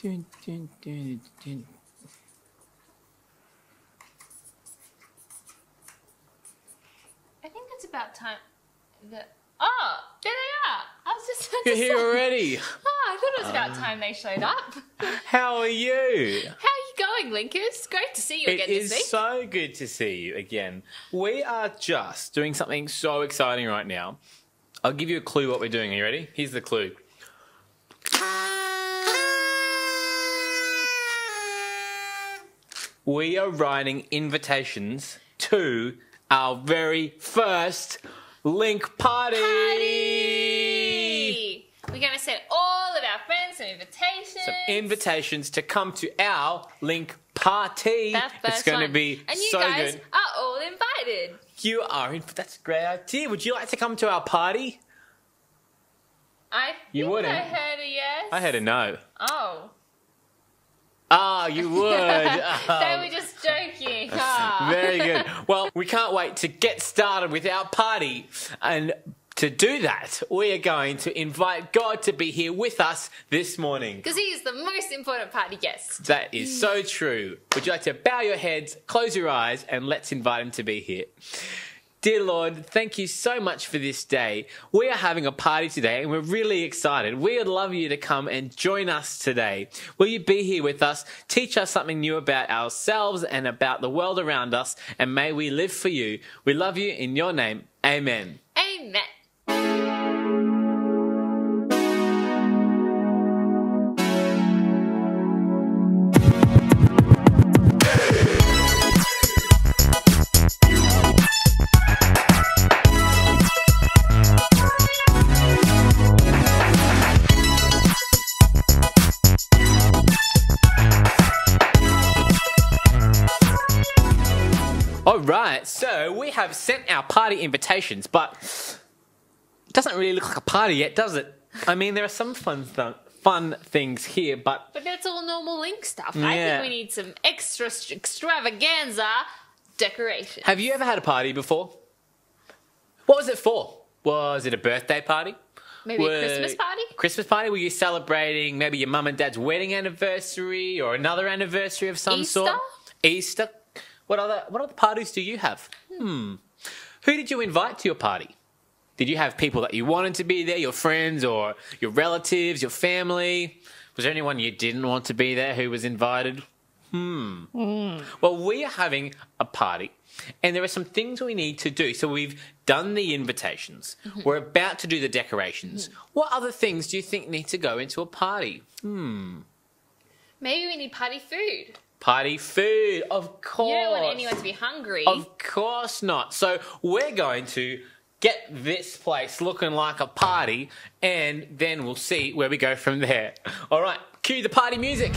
Dun, dun, dun, dun. I think it's about time. That oh, there they are. I was just. You're here already. Oh, I thought it was about time they showed up. How are you? How are you going, Linkers? Great to see you It again this is so good to see you again. We are just doing something so exciting right now. I'll give you a clue what we're doing. Are you ready? Here's the clue. We are writing invitations to our very first Link party. Party! We're going to send all of our friends some invitations. Some invitations to come to our Link party. It's going to be and you so guys good. are all invited. You are in. That's a great idea. Would you like to come to our party? I You wouldn't. I heard a yes. I heard a no. Oh. Ah, you would. They Oh, were just joking. Ah. very good. Well, we can't wait to get started with our party. And to do that, we are going to invite God to be here with us this morning. Because he is the most important party guest. That is so true. Would you like to bow your heads, close your eyes, and let's invite him to be here? Dear Lord, thank you so much for this day. We are having a party today and we're really excited. We would love you to come and join us today. Will you be here with us? Teach us something new about ourselves and about the world around us, and may we live for you. We love you in your name. Amen. Amen. So we have sent our party invitations, but it doesn't really look like a party yet, does it? I mean, there are some fun th- fun things here, but But that's all normal Link stuff. I think we need some extra extravaganza decoration. have you ever had a party before? What was it for? Was it a birthday party? Maybe Were- a Christmas party? Christmas party? Were you celebrating maybe your mum and dad's wedding anniversary or another anniversary of some Easter? sort? Easter. What other what other parties do you have? Hmm. Who did you invite to your party? Did you have people that you wanted to be there, your friends or your relatives, your family? Was there anyone you didn't want to be there who was invited? Hmm. Well, we are having a party, and there are some things we need to do. So we've done the invitations. We're about to do the decorations. What other things do you think need to go into a party? Hmm. Maybe we need party food. Party food, of course. You don't want anyone to be hungry. Of course not. So we're going to get this place looking like a party, and then we'll see where we go from there. All right, cue the party music.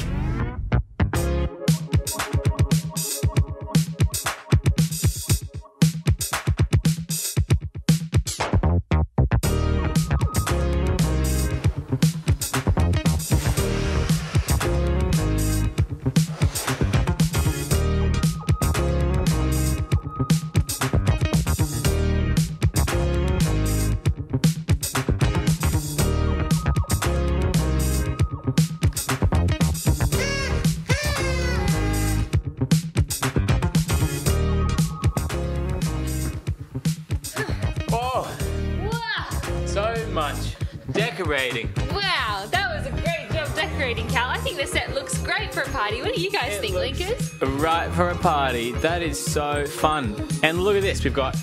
Job decorating, Cal. I think the set looks great for a party. What do you guys It think, Linkers? Right for a party. That is so fun. And look at this. We've got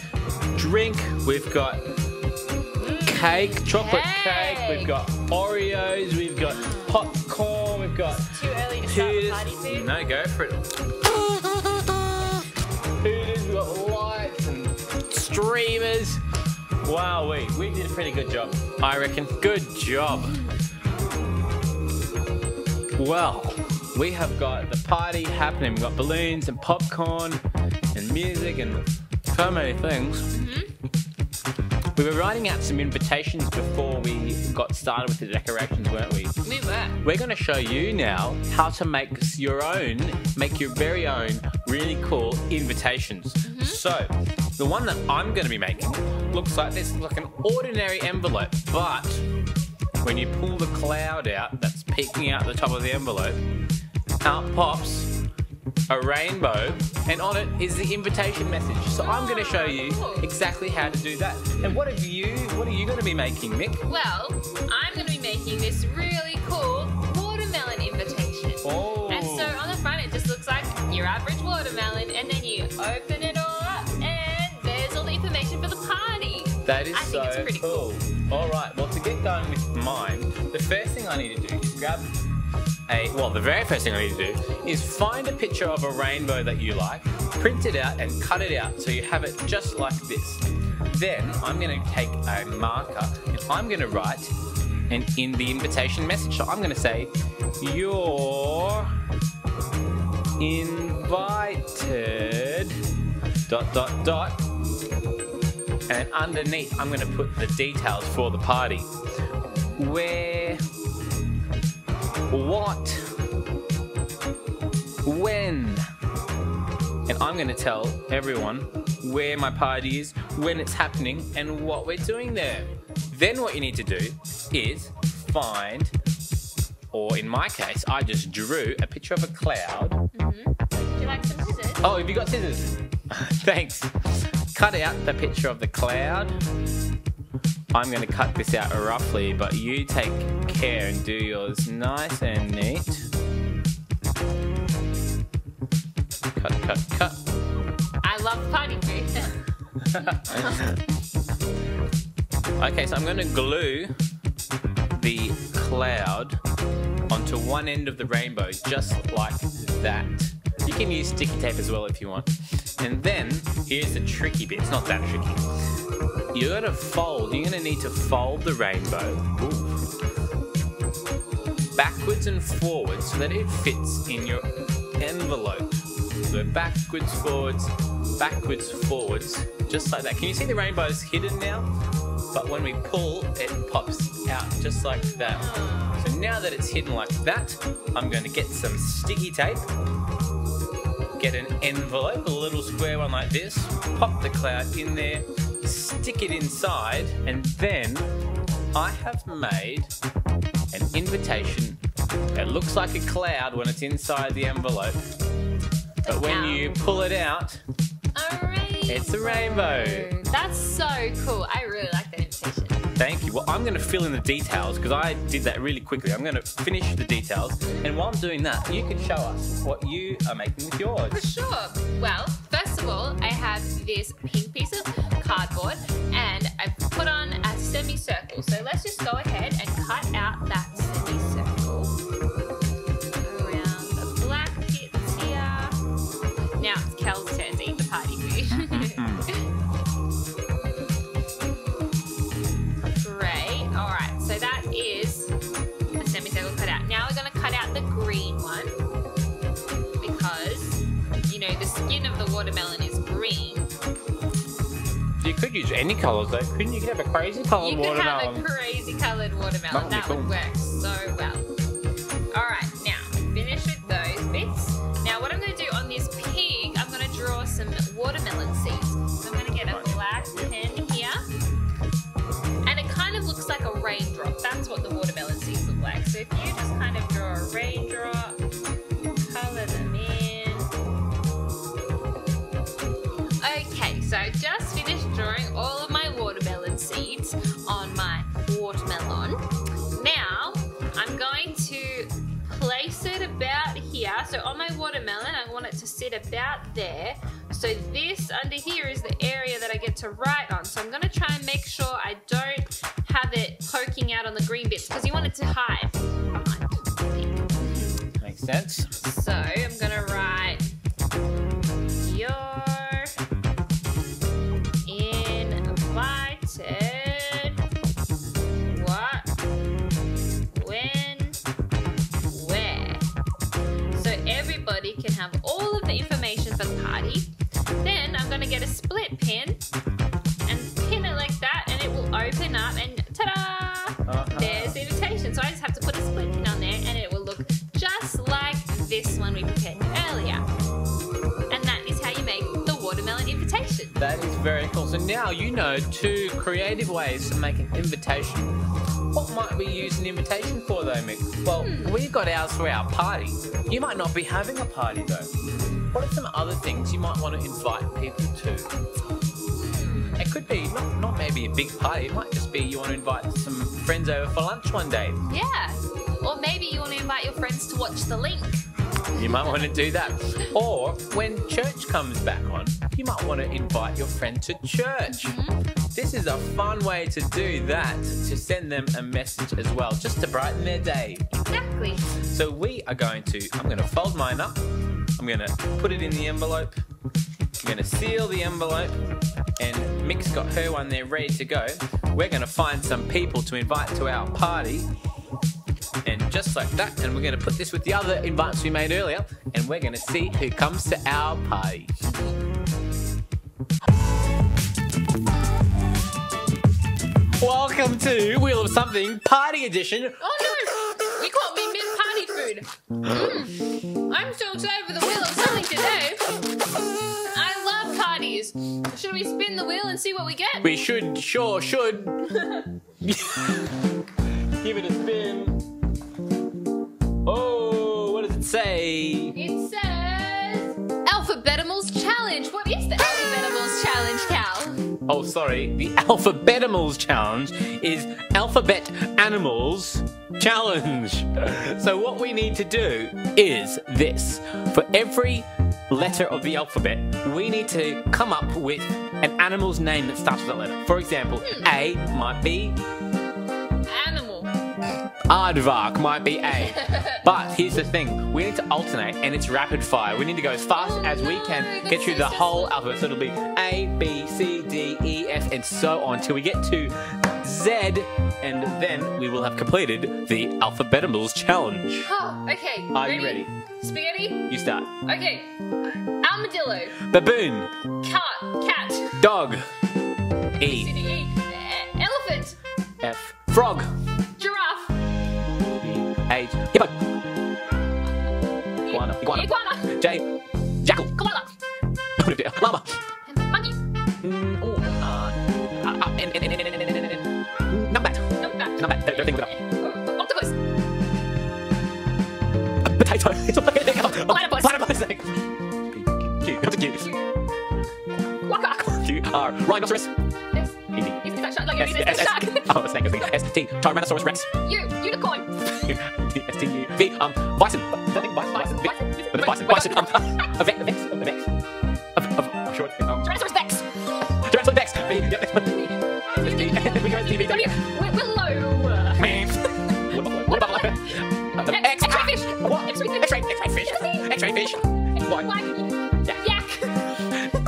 drink. We've got cake, chocolate cake. Cake. We've got Oreos. We've got popcorn. We've got Too early to start the Hooters. party food. No, go for it. Hooters. We've got lights and streamers. Wow, we we did a pretty good job. I reckon. Good job. Well, we have got the party happening. We've got balloons and popcorn and music and so many things. Mm-hmm. We were writing out some invitations before we got started with the decorations, weren't we? We were. We're going to show you now how to make your own, make your very own really cool invitations. Mm-hmm. So, the one that I'm going to be making looks like this, like an ordinary envelope, but when you pull the cloud out that's peeking out the top of the envelope, out pops a rainbow, and on it is the invitation message. So I'm going to show you exactly how to do that. And what have you? What are you going to be making, Mick? Well, I'm going to be making this really cool watermelon invitation. Oh. And so oh. on the front, it just looks like your average watermelon, and then you open That is I so pretty cool. All right. Well, to get going with mine, the first thing I need to do is grab a. Well, the very first thing I need to do is find a picture of a rainbow that you like, print it out, and cut it out so you have it just like this. Then I'm going to take a marker and I'm going to write and in the invitation message. So I'm going to say, "You're invited." Dot dot dot and underneath I'm going to put the details for the party. Where, what, when, and I'm going to tell everyone where my party is, when it's happening, and what we're doing there. Then what you need to do is find, or in my case, I just drew a picture of a cloud mm-hmm. Do you like some scissors? Oh, have you got scissors? Thanks. Cut out the picture of the cloud. I'm going to cut this out roughly, but you take care and do yours nice and neat. Cut, cut, cut. I love party food. Okay, so I'm going to glue the cloud onto one end of the rainbow, just like that. You can use sticky tape as well if you want. And then, here's the tricky bit. It's not that tricky. You're to fold, you're to need to fold the rainbow backwards and forwards so that it fits in your envelope. So backwards, forwards, backwards, forwards, just like that. Can you see the rainbow's hidden now? But when we pull, it pops out just like that. So now that it's hidden like that, I'm going to get some sticky tape, get an envelope, a little square one like this, pop the cloud in there, stick it inside, and then I have made an invitation that looks like a cloud when it's inside the envelope. But when you pull it out, A it's a rainbow. That's so cool. I really like that invitation. Thank you. Well, I'm going to fill in the details because I did that really quickly. I'm going to finish the details. And while I'm doing that, you can show us what you are making with yours. For sure. Well, first of all, I have this pink piece of cardboard and I've watermelon is green. You could use any colours though. Couldn't you? You could have a crazy coloured you could have a crazy coloured watermelon. That That would would, work so well. All right, now finish with those bits. Now what I'm going to do on this pig, I'm going to draw some watermelon seeds. So I'm going to get a black pen here, and it kind of looks like a raindrop. That's what the watermelon seeds look like. So if you just So on my watermelon, I want it to sit about there. So this under here is the area that I get to write on. So I'm going to try and make sure I don't have it poking out on the green bits because you want it to hide behind. Makes sense. So know two creative ways to make an invitation What might we use an invitation for though, Mick? Well, hmm. we've got ours for our party. You might not be having a party though. What are some other things you might want to invite people to? Hmm, it could be not, not maybe a big party. It might just be you want to invite some friends over for lunch one day. Yeah. Or maybe you want to invite your friends to watch the link. You might want to do that. Or when church comes back on, you might want to invite your friend to church. Mm-hmm. This is a fun way to do that, to send them a message as well, just to brighten their day. Exactly. So we are going to, I'm going to fold mine up. I'm going to put it in the envelope. I'm going to seal the envelope. And Mick's got her one there ready to go. We're going to find some people to invite to our party. And just like that, and we're going to put this with the other invites we made earlier. And we're going to see who comes to our party. Welcome to Wheel of Something Party Edition. Oh no! You caught me mid party food. Mm. I'm so excited for the wheel of something today. I love parties. Should we spin the wheel and see what we get? We should, sure, should. Give it a spin. Oh, what does it say? It says Alphabetimals Challenge. What is the Alphabetimals Challenge, Cal? Oh, sorry. The Alphabetimals Challenge is Alphabet Animals Challenge. So, what we need to do is this. For every letter of the alphabet, we need to come up with an animal's name that starts with that letter. For example, hmm. A might be. Aardvark might be A. But here's the thing we need to alternate and it's rapid fire. We need to go as fast Oh as we can get through so the whole alphabet. So it'll be A, B, C, D, E, F, and so on till we get to Z, and then we will have completed the Alphabetimals Challenge. Oh, okay. Are you ready? Spaghetti? You start. Okay. Armadillo. Baboon, Cat. Cat. dog, E, Elephant. F, frog. H, hippo, iguana, iguana, Iguana. J, jackal, Koala. llama. Monkey. Mm, oh, uh, uh, and, and, and, and, and, and, and, and, numbat. Numbat. Numbat. Don't, don't think about O- Octopus. it. Potato. It's not like oh, Platypus. Platypus. Q. What's a Q? Quokka. Q. R. Rhinoceros. S. Easy. Is that shark? Like, S, is S, that S, shark? oh, snake. S, T. Tyrannosaurus Rex. U. V. Um, bison. Bison. Bison. Bison. Bison. Um, a vex. Vex. A vex. Short. Um, Tyrannosaurus Rex. Tyrannosaurus Rex. V. Uh, X- X? X-ray fish. X-ray fish. Fish. Fish. What? Yak.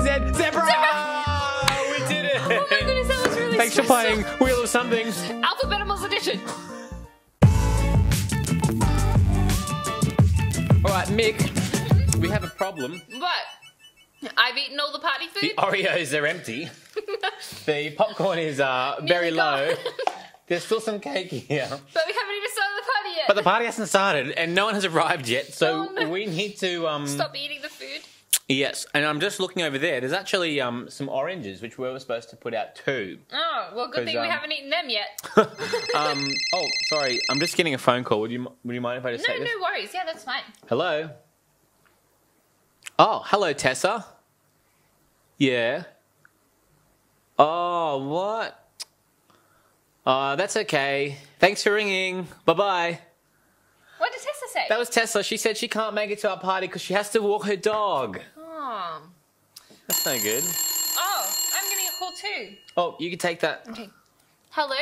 Zed, zebra! Oh my goodness, that was really Thanks for playing Wheel of Something. Alphabetimals edition. Mick, we have a problem. But I've eaten all the party food. The Oreos are empty. the popcorn is uh, very low. There's still some cake here. but we haven't even started the party yet. But the party hasn't started and no one has arrived yet, so Oh, no. we need to. Um, Stop eating the food. Yes, and I'm just looking over there. There's actually um, some oranges, which we were supposed to put out too. Oh, well, good 'Cause, thing we um, haven't eaten them yet. um, oh, sorry. I'm just getting a phone call. Would you Would you mind if I just No, take this? no worries. Yeah, that's fine. Hello. Oh, hello, Tessa. Yeah. Oh, what? Uh, that's okay. Thanks for ringing. Bye bye. What did Tessa say? That was Tessa. She said she can't make it to our party because she has to walk her dog. Oh. That's no good. oh, I'm getting a call too. Oh, you can take that. Okay. Hello?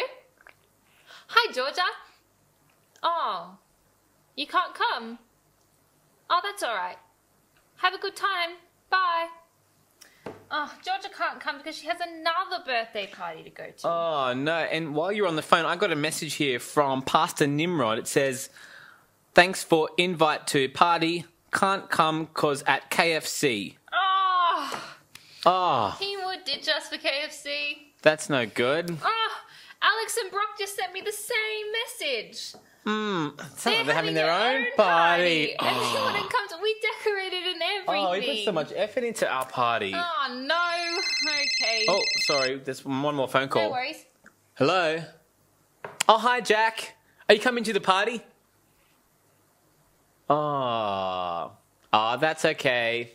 Hi, Georgia. Oh, you can't come? Oh, that's all right. Have a good time. Bye. Oh, Georgia can't come because she has another birthday party to go to. Oh no! And while you're on the phone, I got a message here from Pastor Nimrod. It says, "Thanks for invite to party. Can't come cause at KFC." Ah. Oh, Oh, he would ditch us for KFC. that's no good. Oh, Alex and Brock just sent me the same message. Hmm. Like they're having their own party. And he wouldn't come to. We decorated and everything. Oh, he put so much effort into our party. Oh no. Okay. Oh, sorry. There's one more phone call. no worries. Hello. Oh, hi, Jack. Are you coming to the party? Oh, oh, that's okay.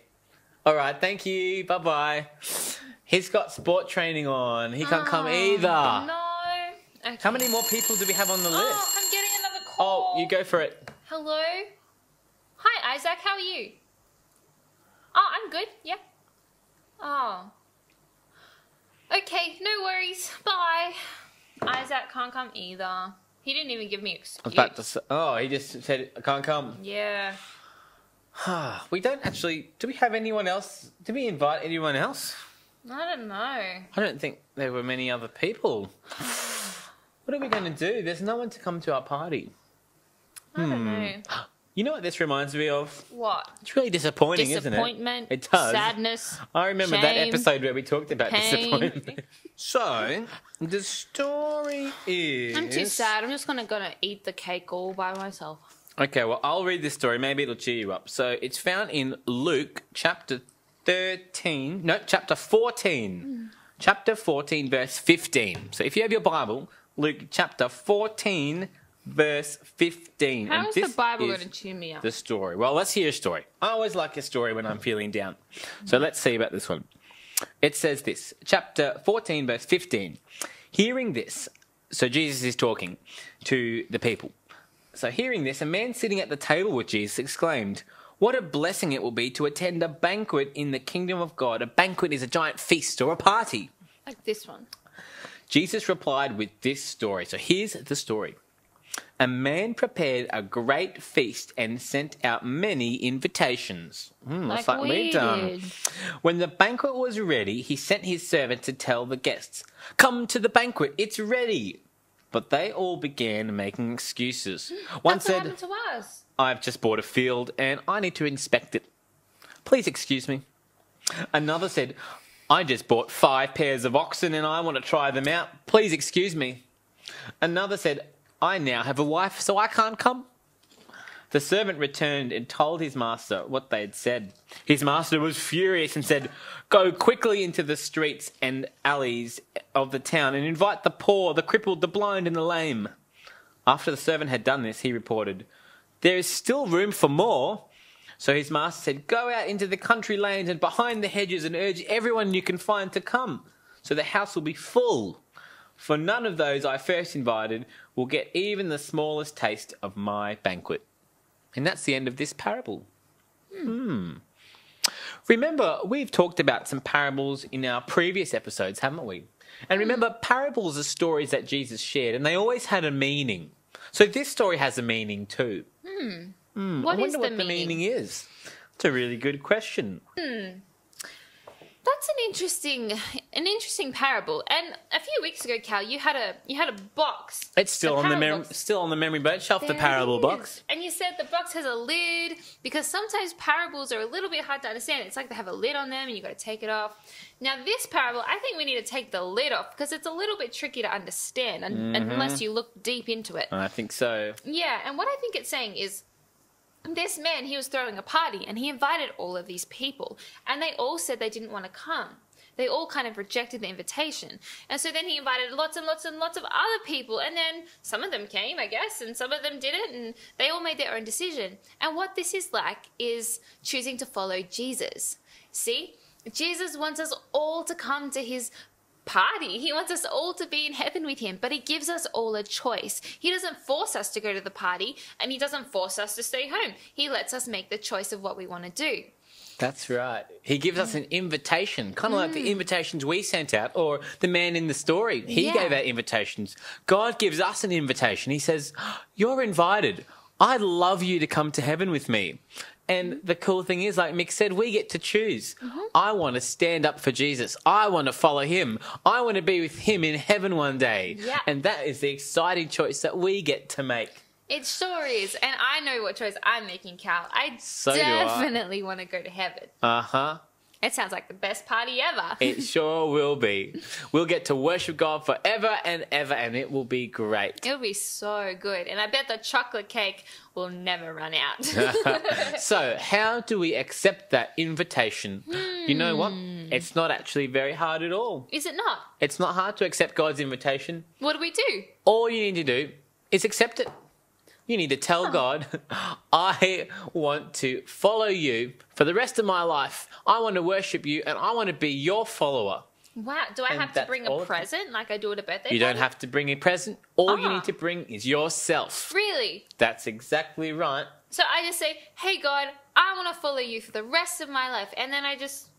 All right, thank you. Bye bye. He's got sport training on. He can't come oh, either. Oh, No. Okay. How many more people do we have on the oh, list? Oh. I'm getting another oh, call. Oh, you go for it. Hello. Hi, Isaac. How are you? Oh, I'm good. Yeah. Oh. Okay, no worries. Bye. Isaac can't come either. He didn't even give me I excuse. was about to say, oh, he just said, I can't come. Yeah. We don't actually. Do we have anyone else? Did we invite anyone else? I don't know. I don't think there were many other people. What are we going to do? There's no one to come to our party. I don't Hmm. know. You know what this reminds me of? What? It's really disappointing, isn't it? Disappointment. It does. Sadness. I remember that Shame, episode where we talked about pain. disappointment. So, the story is. I'm too sad. I'm just gonna gonna eat the cake all by myself. Okay, well, I'll read this story. Maybe it'll cheer you up. So, it's found in Luke chapter 13. No, chapter 14. Hmm. Chapter 14, verse 15. So, if you have your Bible, Luke chapter 14, verse 15. How is the Bible gonna cheer me up? the story. Well, let's hear a story. I always like a story when I'm feeling down. So let's see about this one. It says this, chapter 14, verse 15. Hearing this, so Jesus is talking to the people. So hearing this, a man sitting at the table with Jesus exclaimed, What a blessing it will be to attend a banquet in the kingdom of God. A banquet is a giant feast or a party. Like this one. Jesus replied with this story. So here's the story. A man prepared a great feast and sent out many invitations. Hmm, that's Like like we we've done. When the banquet was ready, he sent his servant to tell the guests, Come to the banquet, it's ready. But they all began making excuses. Hmm, One That's what said, happened to us. I've just bought a field and I need to inspect it. Please excuse me. Another said, I just bought five pairs of oxen and I want to try them out. Please excuse me. Another said, I now have a wife, so I can't come. The servant returned and told his master what they had said. His master was furious and said, Go quickly into the streets and alleys of the town and invite the poor, the crippled, the blind, and the lame. After the servant had done this, he reported, There is still room for more. So his master said, Go out into the country lanes and behind the hedges and urge everyone you can find to come, so the house will be full. For none of those I first invited will get even the smallest taste of my banquet. And that's the end of this parable. Hmm. Remember, we've talked about some parables in our previous episodes, haven't we? And hmm. remember, parables are stories that Jesus shared, and they always had a meaning. So this story has a meaning too. Hmm. Hmm, what I wonder the what the meaning? meaning is. It's a really good question. That's an interesting, an interesting parable. And a few weeks ago, Cal, you had a you had a box. It's still on the mem- box. still on the memory boat shelf. the There it parable box. And you said the box has a lid because sometimes parables are a little bit hard to understand. It's like they have a lid on them and you got to take it off. Now, this parable, I think we need to take the lid off because it's a little bit tricky to understand un- Mm-hmm. unless you look deep into it. I think so. Yeah, and what I think it's saying is this man, he was throwing a party and he invited all of these people, and they all said they didn't want to come. They all kind of rejected the invitation. And so then he invited lots and lots and lots of other people, and then some of them came, I guess, and some of them didn't, and they all made their own decision. And what this is like is choosing to follow Jesus. See? Jesus wants us all to come to his party. He wants us all to be in heaven with him, but he gives us all a choice. He doesn't force us to go to the party and he doesn't force us to stay home. He lets us make the choice of what we want to do. That's right. He gives us an invitation, kind of like the mm. invitations we sent out, or the man in the story. He Yeah. gave out invitations. God gives us an invitation. He says, You're invited. I'd love you to come to heaven with me. And the cool thing is, like Mick said, we get to choose. I want to stand up for Jesus. I want to follow him. I want to be with him in heaven one day. Yeah. And that is the exciting choice that we get to make. It sure is. And I know what choice I'm making, Cal. I So I. definitely want to go to heaven. Uh huh. It sounds like the best party ever. It sure will be. We'll get to worship God forever and ever, and it will be great. It'll be so good. And I bet the chocolate cake will never run out. so, how do we accept that invitation? You know what? Hmm. It's not actually very hard at all. Is it not? It's not hard to accept God's invitation. What do we do? All you need to do is accept it. You need to tell God, I want to follow you for the rest of my life. I want to worship you and I want to be your follower. Wow. Do I And have to bring a present like I do at a birthday You don't have to bring a present. All you Ah. need to bring is yourself. Really? That's exactly right. So I just say, hey, God, I want to follow you for the rest of my life. And then I just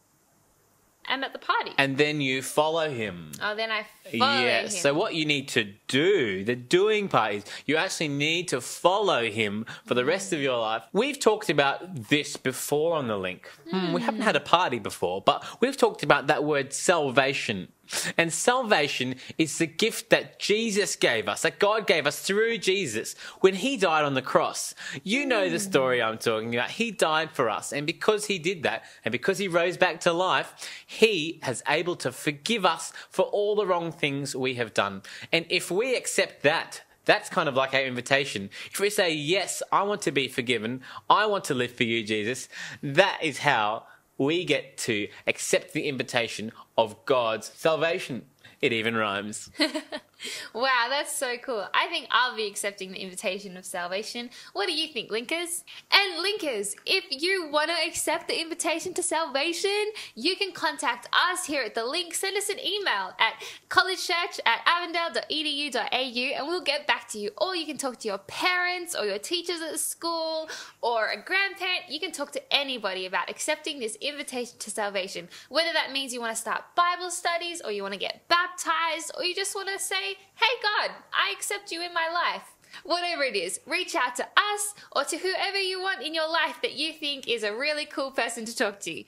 am at the party. And then you follow him. oh, then I follow Yes. him. So what you need to do, the doing part is you actually need to follow him for the rest of your life. We've talked about this before on the link. Hmm, we haven't had a party before, but we've talked about that word salvation. And salvation is the gift that Jesus gave us, that God gave us through Jesus when he died on the cross. You know the story I'm talking about. He died for us. And because he did that, and because he rose back to life, he has able to forgive us for all the wrong things we have done. And if we accept that, that's kind of like our invitation. If we say, Yes, I want to be forgiven, I want to live for you, Jesus, that is how we get to accept the invitation of God's salvation. It even rhymes. Wow, that's so cool. I think I'll be accepting the invitation of salvation. What do you think, Linkers? And Linkers, if you want to accept the invitation to salvation, you can contact us here at the link. Send us an email at collegechurch at avondale.edu.au and we'll get back to you. Or you can talk to your parents or your teachers at the school or a grandparent. You can talk to anybody about accepting this invitation to salvation. Whether that means you want to start Bible studies or you want to get baptized or you just want to say, hey, God, I accept you in my life. Whatever it is, reach out to us or to whoever you want in your life that you think is a really cool person to talk to.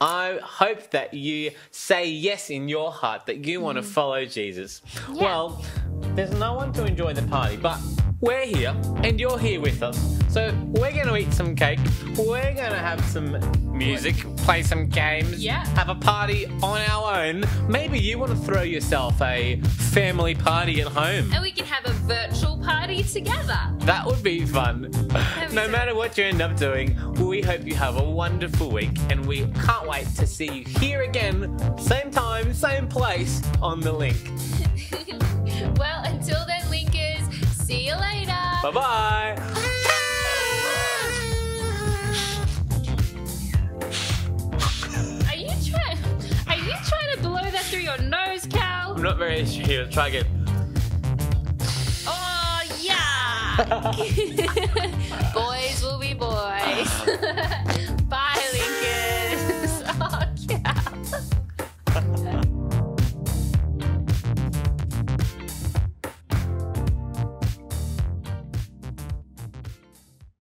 I hope that you say yes in your heart that you want to mm. follow Jesus. Yeah. Well, there's no one to enjoy the party, but we're here and you're here with us. So we're going to eat some cake. We're going to have some music, play some games, Yeah. have a party on our own. Maybe you want to throw yourself a family party at home. And we can have a virtual party together. That would be fun. no matter what you end up doing, we hope you have a wonderful week and we can't wait to see you here again, same time, same place on the link. well, until then, see you later. Bye bye. Are you trying? Are you trying to blow that through your nose, Cal? I'm not very sure. Try again. Oh yeah. boys will be boys.